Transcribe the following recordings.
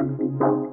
Luwa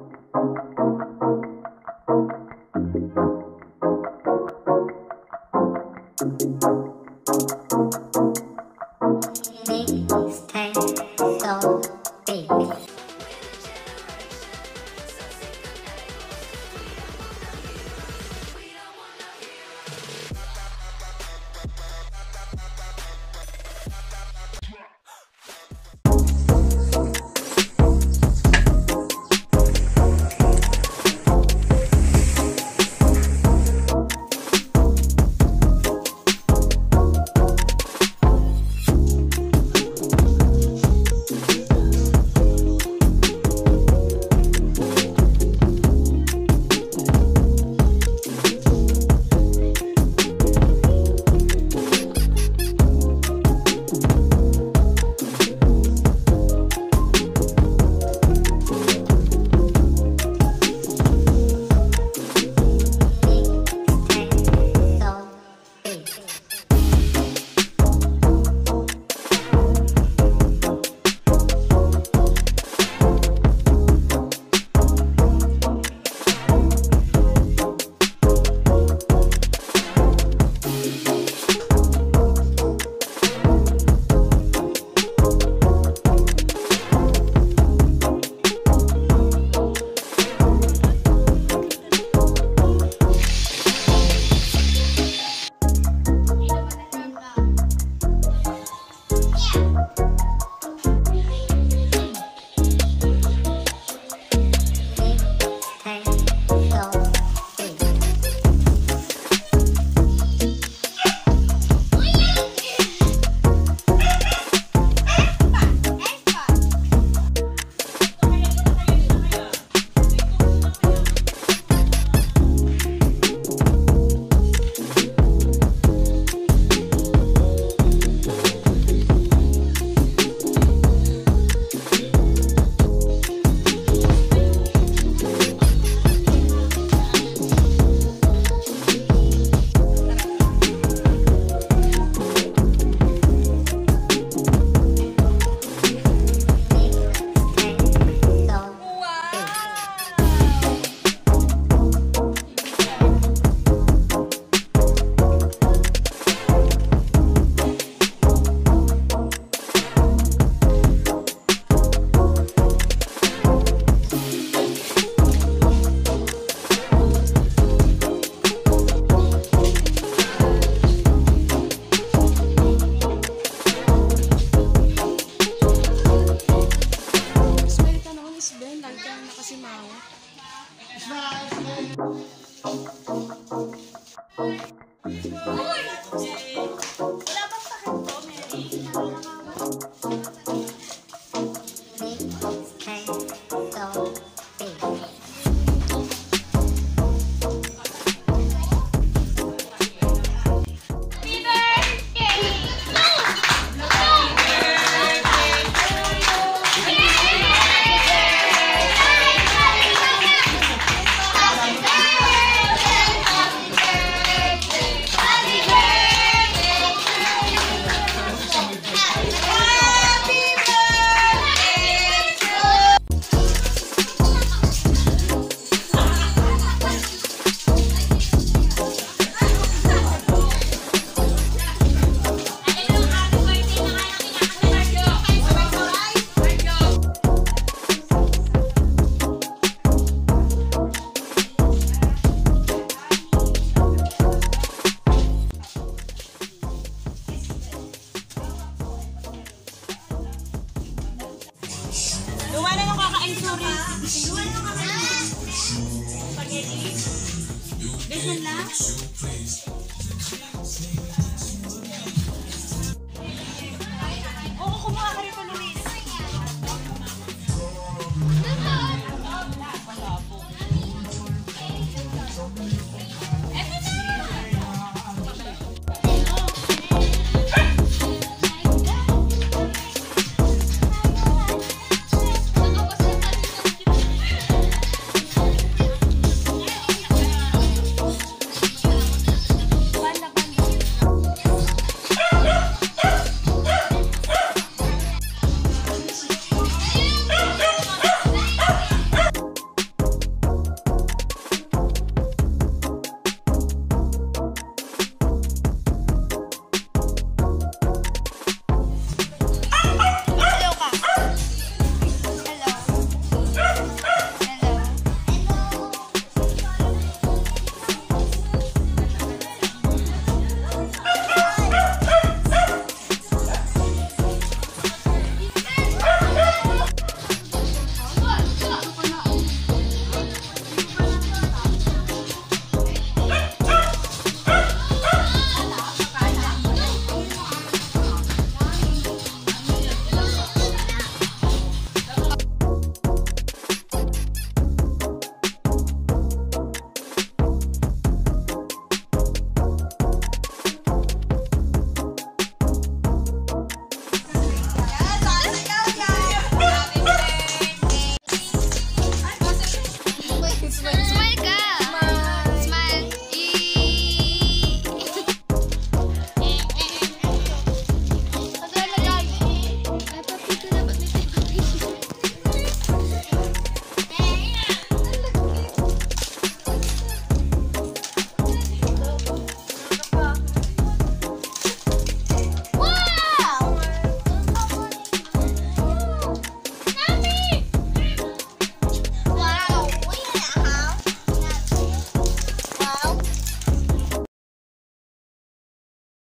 Ganyan lang?